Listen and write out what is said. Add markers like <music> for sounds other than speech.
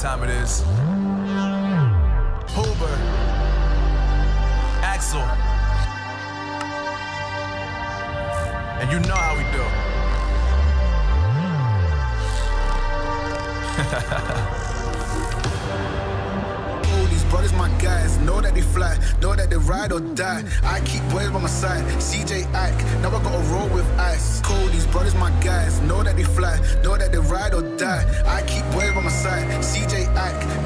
Brothers, Huber, Axel. And you know how we do. <laughs> my guys, know that they fly, know that they ride or die. I keep boys by my side, CJ act now I gotta roll with ice. Cool, these brothers my guys, know that they fly, know that they ride or die. I keep boys by my side, CJ act.